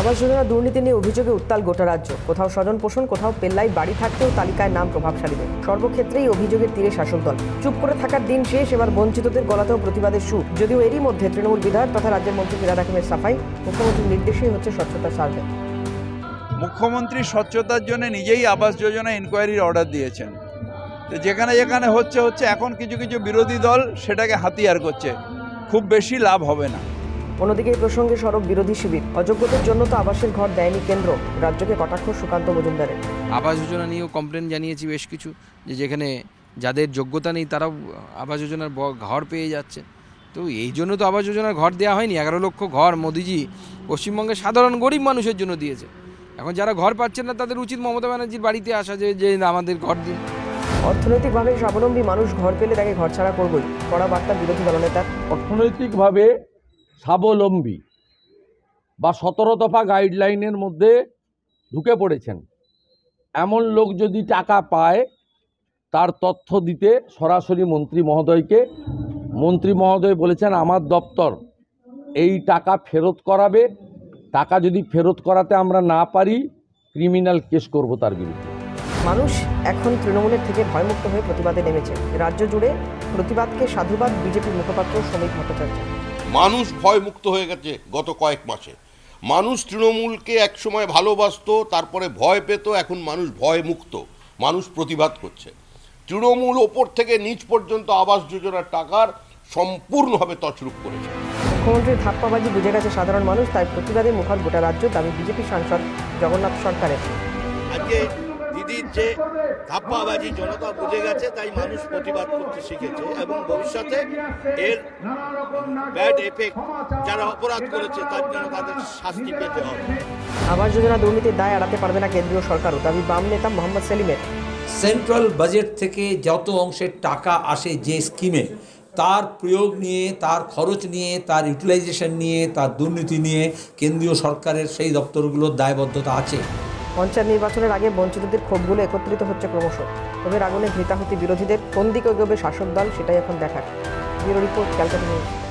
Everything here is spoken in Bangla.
আবাস যোজনা দুর্নীতি নিয়ে অভিযোগে উত্তাল গোটা রাজ্য। কোথাও স্বজন পোষণ, কোথাও পেল্লাই বাড়ি থাকতেও তালিকায় নাম প্রভাবশালীদের। সর্বক্ষেত্রেই অভিযোগের তীরে শাসক দল। চুপ করে থাকার দিন শেষ, এবার বঞ্চিতদের গলাতেও প্রতিবাদের সুর। যদিও এরই মধ্যে তৃণমূল বিধায়ক তথা রাজ্যের মন্ত্রী ফিরাদ হাকিমের সাফাই মুখ্যমন্ত্রীর নির্দেশেই হচ্ছে স্বচ্ছতা সার্ভে। মুখ্যমন্ত্রী স্বচ্ছতার জন্য নিজেই আবাস যোজনা ইনকোয়ারির অর্ডার দিয়েছেন। যেখানে যেখানে হচ্ছে হচ্ছে, এখন কিছু কিছু বিরোধী দল সেটাকে হাতিয়ার করছে। খুব বেশি লাভ হবে না। অন্যদিকে এই প্রসঙ্গে সড়ক বিরোধী শিবির। অযোগ্যদের জন্য তো আবাসের ঘর দেয়নি কেন্দ্র। রাজ্যকে কটাক্ষ সুকান্ত মজুমদারের। আবাস যোজনা নিয়েও কমপ্লেন জানিয়েছি বেশ কিছু যে যেখানে যাদের যোগ্যতা নেই তারাও আবাস যোজনার ঘর পেয়ে যাচ্ছে। তো এই জন্য তো আবাস যোজনার ঘর দেওয়া হয়নি। এগারো লক্ষ ঘর মোদিজি পশ্চিমবঙ্গের সাধারণ গরিব মানুষের জন্য দিয়েছে। এখন যারা ঘর পাচ্ছেন না তাদের উচিত মমতা ব্যানার্জির বাড়িতে আসা যে যে আমাদের ঘর দিন। অর্থনৈতিকভাবে স্বাবলম্বী মানুষ ঘর পেলে তাকে ঘর ছাড়া করবই। কড়া বার্তা বিরোধী দলনেতার। অর্থনৈতিকভাবে স্বাবলম্বী বা সতেরো দফা গাইডলাইনের মধ্যে ঢুকে পড়েছেন। এমন লোক যদি টাকা পায়, তার তথ্য দিতে সরাসরি মন্ত্রী মহোদয়কে। মন্ত্রী মহোদয় বলেছেন, আমার দপ্তর এই টাকা ফেরত করাবে। টাকা যদি ফেরত করাতে আমরা না পারি ক্রিমিনাল কেস করব তার বিরুদ্ধে। মানুষ এখন তৃণমূলের থেকে ভয়মুক্ত হয়ে প্রতিবাদে নেমেছে। রাজ্য জুড়ে প্রতিবাদকে সাধুবাদ বিজেপির মুখপাত্র শ্রমিক ভট্টাচার্য। মানুষ ভয় মুক্ত হয়ে গেছে গত কয়েক মাসে। মানুষ তৃণমূলকে একসময় ভালোবাসতো তারপরে ভয় পেত এখন মানুষ ভয় মুক্ত মানুষ প্রতিবাদ করছে। তৃণমূল ওপর থেকে নিচ পর্যন্ত আবাস যোজনার টাকার সম্পূর্ণভাবে তছরূপ করেছে। মুখ্যমন্ত্রীর ধাপ্পাবাজি বুঝে গেছে সাধারণ মানুষ তাই প্রতিবাদে মুখর গোটা রাজ্য দাবি বিজেপি সাংসদ জগন্নাথ সরকারের। আজকে দিদির যে ধাপ্পাবাজি জনতা বুঝে গেছে তাই মানুষ প্রতিবাদ করতে শিখেছে এবং ভবিষ্যতে এর ব্যাড এফেক্ট যারা অপরাধ করেছে তার জন্য তাদের শাস্তি পেতে হবে। আবাস যোজনা দুর্নীতির দায় এড়াতে পারবে না কেন্দ্রীয় সরকারও। দাবি বাম নেতা মোহাম্মদ সেলিমের। সেন্ট্রাল বাজেট থেকে যত অংশের টাকা আসে যে স্কিমে তার প্রয়োগ নিয়ে তার খরচ নিয়ে তার ইউটিলাইজেশন নিয়ে তার দুর্নীতি নিয়ে কেন্দ্রীয় সরকারের সেই দপ্তরগুলোর দায়বদ্ধতা আছে। পঞ্চায়েত নির্বাচনের আগে বঞ্চিতদের ক্ষোভগুলো একত্রিত হচ্ছে ক্রমশ। তবে আগুনে ঘৃতাহতি বিরোধীদের কোন দিকে এগোবে শাসক দল সেটাই এখন দেখার। Bureau report Calcutta news.